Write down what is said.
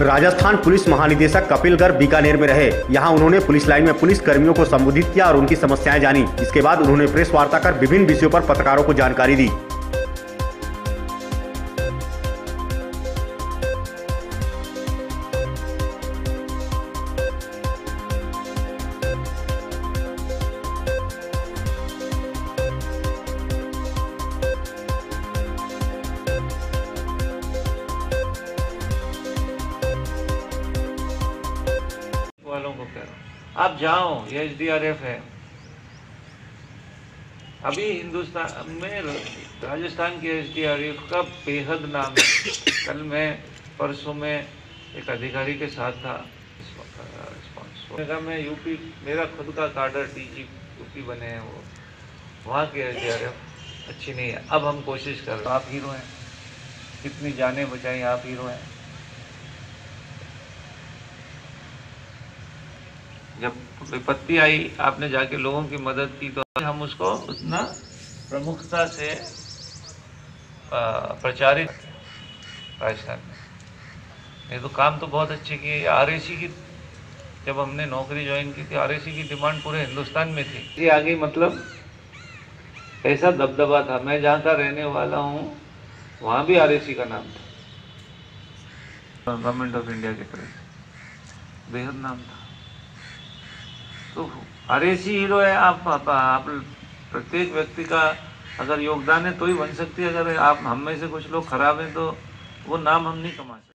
Rajasthan police महानिदेशक कपिल गर्ग बीकानेर में रहे। यहाँ उन्होंने पुलिस लाइन में पुलिस कर्मियों को संबोधित किया और उनकी समस्याएँ जानी। इसके बाद उन्होंने प्रेस वार्ता कर विभिन्न विषयों पर पत्रकारों को जानकारी दी। वालों को कह रहा हूँ आप जाओ ये एच है। अभी हिंदुस्तान में राजस्थान के एच डी आर एफ़ का बेहद नाम है। कल मैं परसों में एक अधिकारी के साथ था मैं यूपी मेरा खुद का कार्डर डी जी यूपी बने हैं वो। वहाँ के एच डी आर एफ़ अच्छी नहीं है। अब हम कोशिश कर रहे हैं। आप हीरो हैं। कितनी जाने बचाई, आप हीरो हैं। जब विपत्ति आई, आपने जाके लोगों की मदद की तो हम उसको उतना प्रमुखता से प्रचारित राजस्थान में। नहीं तो काम तो बहुत अच्छे किए। आरएसी की, जब हमने नौकरी ज्वाइन की थी आर की डिमांड पूरे हिंदुस्तान में थी। ये आगे मतलब ऐसा दबदबा था। मैं जहाँ का रहने वाला हूँ, वहाँ भी आरएसी का नाम था। गवर्नमेंट ऑफ़ इंडिया की तरफ़ बेहद नाम था। तो आरएसी हीरो है आप, आप आप प्रत्येक व्यक्ति का अगर योगदान है तो ही बन सकती है। अगर आप हम में से कुछ लोग खराब हैं तो वो नाम हम नहीं कमा सकते।